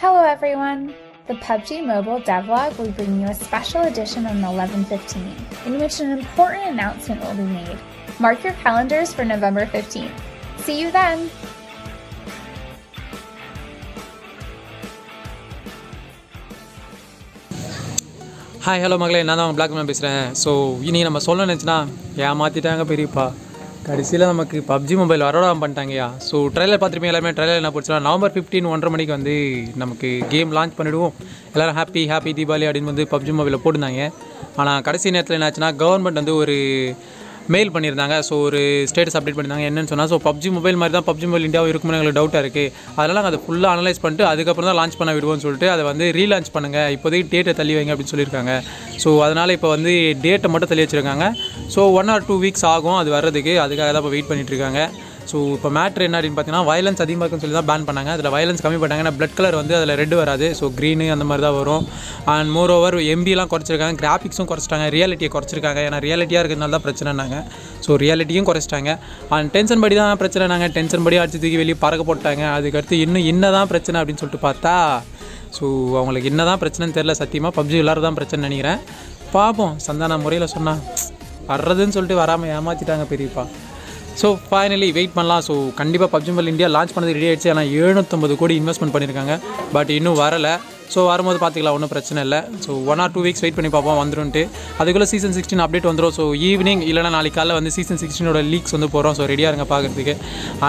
Hello everyone! The PUBG Mobile devlog will be bringing you a special edition on 11:15, in which an important announcement will be made. Mark your calendars for November 15th. See you then! Hi hello மகளே நான் தான் black man பேசுகிறேன் so இனி நம்ம சொல்ல நினச்சினா ஏமாற்றிட்டாங்க பெரியப்பா கடைசியில் நமக்கு பப்ஜி மொபைல் வரடாம பண்ணிட்டாங்கயா ஸோ ட்ரைலர் பார்த்துருப்பீங்க எல்லாமே ட்ரைலர் என்ன போச்சுன்னா நவம்பர் ஃபிஃப்டீன் ஒன்றரை மணிக்கு வந்து நமக்கு கேம் லான்ச் பண்ணிவிடுவோம் எல்லோரும் ஹாப்பி ஹாப்பி தீபாவளி அப்படின்னு வந்து பப்ஜி மொபைலில் போட்டிருந்தாங்க. ஆனால் கடைசி நேரத்தில் என்னாச்சுன்னா கவர்மெண்ட் வந்து ஒரு மெயில் பண்ணியிருந்தாங்க. ஸோ ஒரு ஸ்டேட்டஸ் அப்டேட் பண்ணியிருந்தாங்க. என்னன்னு சொன்னால் ஸோ பப்ஜி மொபைல் மாதிரி தான் பப்ஜி மொபைல் இந்தியாவும் இருக்கும்னு எங்களுக்கு டவுட்டாக இருக்குது அதனால் நாங்கள் அதை ஃபுல்லாக அனலைஸ் பண்ணிட்டு அதுக்கப்புறம் தான் லான்ச் பண்ண விடுவோம்னு சொல்லிட்டு அதை வந்து ரீலான்ச் பண்ணுங்கள் இப்போதைக்கு டேட்டை தள்ளி வைங்க அப்படின்னு சொல்லியிருக்காங்க. ஸோ அதனால் இப்போ வந்து டேட்டை மட்டும் தள்ளி வச்சுருக்காங்க. So one or two weeks ஆகும் அது வர்றதுக்கு. அதுக்காக தான் இப்போ வெயிட் பண்ணிகிட்ருக்காங்க இருக்காங்க. ஸோ இப்போ மேட்ரு என்ன அப்படின்னு பார்த்தீங்கன்னா வயலன்ஸ் அதிகமாக இருக்குன்னு சொல்லி தான் பேன் பண்ணாங்க. அதில் வயலன்ஸ் கம்மி பண்ணாங்க ஏன்னா பிளட் கலர் வந்து அதில் ரெட் வராது. ஸோ க்ரீனு அந்த மாதிரி தான் வரும். அண்ட் மோர் ஓவர் எம்பிலாம் குறைச்சிருக்காங்க. கிராஃபிக்ஸும் குறைச்சிட்டாங்க. ரியாலிட்டியை குறைச்சிருக்காங்க. ஏன்னா ரியாலிட்டியாக இருக்கிறதுனால தான் பிரச்சனைனாங்க ஸோ ரியாலிட்டியும் குறைச்சிட்டாங்க. அண்ட் டென்ஷன் படி தான் பிரச்சனைனாங்க டென்ஷன் படி அடிச்சு தூக்கி வெளியே பறக்க போட்டாங்க. அதுக்கடுத்து இன்னும் என்ன தான் பிரச்சனை அப்படின்னு சொல்லிட்டு பார்த்தா ஸோ அவங்களுக்கு என்ன தான் பிரச்சனைன்னு தெரில சத்தியமாக பப்ஜி விளாட்றது தான் பிரச்சனை நினைக்கிறேன். பார்ப்போம் சந்தான முறையில் சொன்னால் வர்றதுன்னு சொல்லிட்டு வராமல் ஏமாற்றிட்டாங்க பெரியப்பா. ஸோ ஃபைனலி வெயிட் பண்ணலாம். ஸோ கண்டிப்பாக பப்ஜி மொபைல் இந்தியா லான்ச் பண்ணது ரெடி ஆயிடுச்சு. ஆனால் எழுநூற்றம்பது கோடி இன்வெஸ்ட்மெண்ட் பண்ணியிருக்காங்க பட் இன்னும் வரலை. ஸோ வரும்போது பார்த்துக்கலாம் ஒன்றும் பிரச்சனை இல்லை. So one or two weeks wait பண்ணி பார்ப்போம் வந்துருன்ட்டு அதுக்குள்ளே சீசன் சிக்ஸ்டீன் அப்டேட் வந்துடும் ஸோ ஈவினிங் இல்லைனா நாளைக்கு காலைல வந்து சீசன் சிக்ஸ்டீனோட லீக்ஸ் வந்து போகிறோம் ஸோ ரெடியாக இருங்க பார்க்குறதுக்கு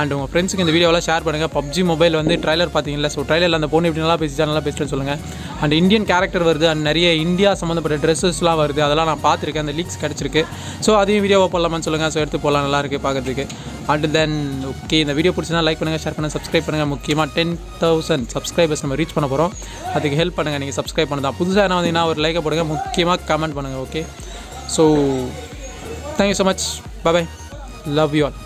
அண்ட் உங்கள் ஃப்ரெண்ட்ஸுக்கு இந்த வீடியோவெல்லாம் ஷேர் பண்ணுங்கள் பப்ஜி மொபைல் வந்து ட்ரைலர் பார்த்தீங்களா ஸோ ட்ரைலரில் அந்த பொண்ணு இப்படி நல்லா பேசிச்சா நல்லா பேசிட்டேன்னு சொல்லுங்கள் அண்ட் இந்தியன் கேரக்டர் வருது. அண்ட் நிறைய இந்தியா சம்மந்தப்பட்ட ட்ரெஸ்ஸஸ்லாம் வருது. அதெல்லாம் நான் பார்த்துருக்கேன். அந்த லீக்ஸ் கிடச்சிருக்கு. ஸோ அதையும் வீடியோவாக போடலாமான்னு சொல்லுங்கள் ஸோ எடுத்து போகலாம் நல்லாயிருக்கு பார்க்குறதுக்கு அண்ட் தென் ஓகே இந்த வீடியோ பிடிச்சினா லைக் பண்ணுங்கள் ஷேர் பண்ணுங்கள் சப்ஸ்கிரைப் பண்ணுங்கள் முக்கியமாக டென் தௌசண்ட் சப்ஸ்கிரைபர்ஸ் நம்ம ரீச் பண்ண போகிறோம் அதுக்கு ஹெல்ப் பண்ணுங்கள் நீங்கள் சப்ஸ்கிரைப் பண்ணதான் புதுசாக என்ன வந்தீங்கன்னா ஒரு லைக்கை போடுங்க முக்கியமாக கமெண்ட் பண்ணுங்கள் okay so thank you so much bye love you all